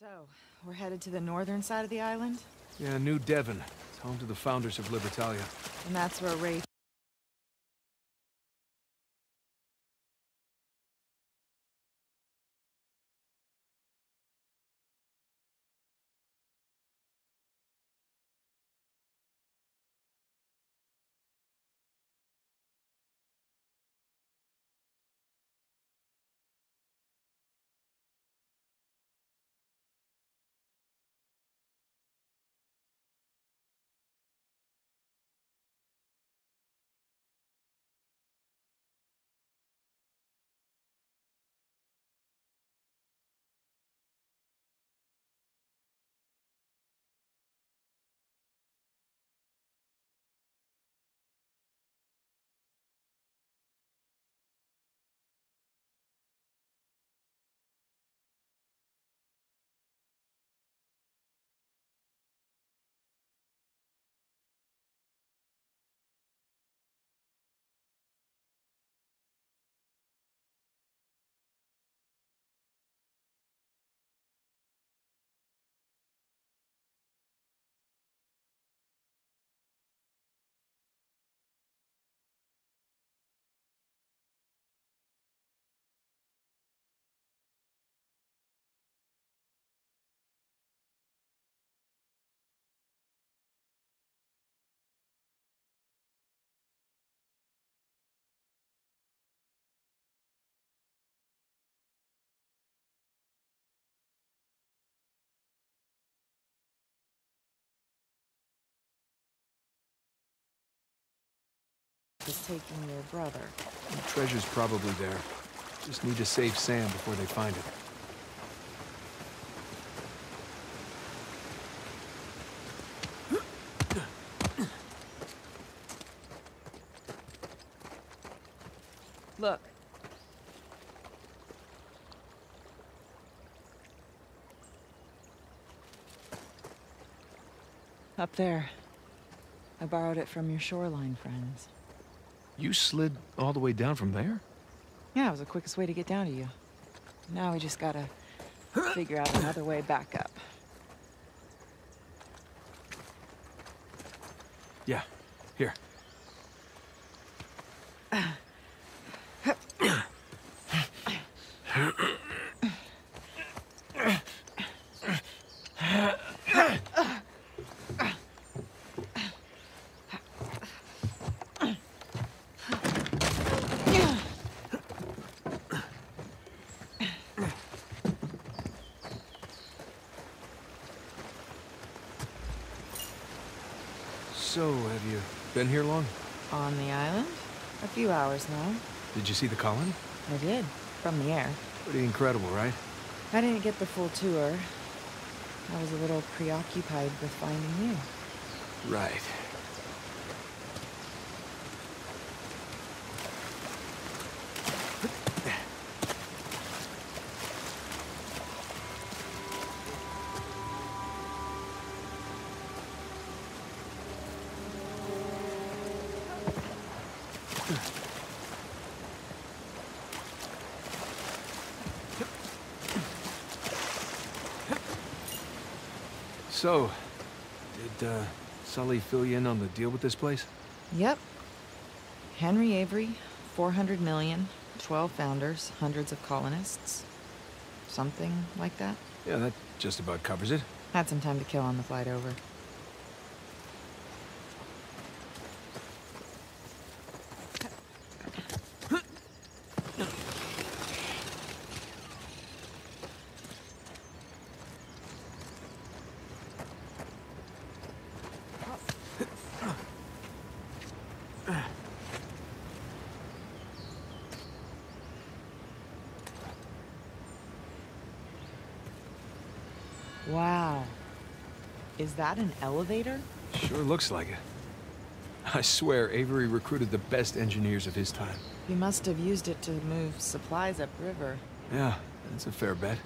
So, we're headed to the northern side of the island, Yeah, New Devon. It's home to the founders of Libertalia. and that's where Rafe is taking your brother. The treasure's probably there. Just need to save Sam before they find it. Look. Up there. I borrowed it from your shoreline friends. You slid all the way down from there? Yeah, it was the quickest way to get down to you. Now we just gotta figure out another way back up. Yeah. Here. So, have you been here long? On the island? A few hours now. Did you see the colony? I did, from the air. Pretty incredible, right? I didn't get the full tour. I was a little preoccupied with finding you. Right. So, did uh, Sully fill you in on the deal with this place? Yep. Henry Avery, 400 million, 12 founders, hundreds of colonists. Something like that. Yeah, that just about covers it. Had some time to kill on the flight over. Wow. Is that an elevator? Sure looks like it. I swear, Avery recruited the best engineers of his time. He must have used it to move supplies upriver. Yeah, that's a fair bet.